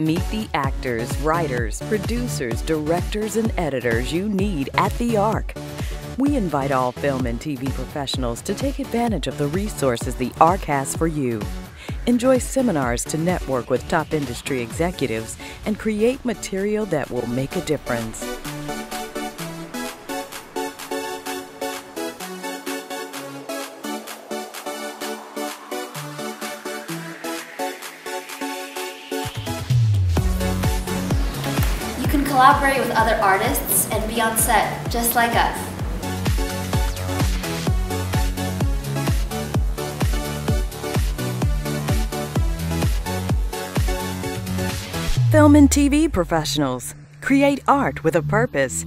Meet the actors, writers, producers, directors, and editors you need at The Arc. We invite all film and TV professionals to take advantage of the resources The Arc has for you. Enjoy seminars to network with top industry executives and create material that will make a difference. Collaborate with other artists and be on set just like us. Film and TV professionals. Create art with a purpose.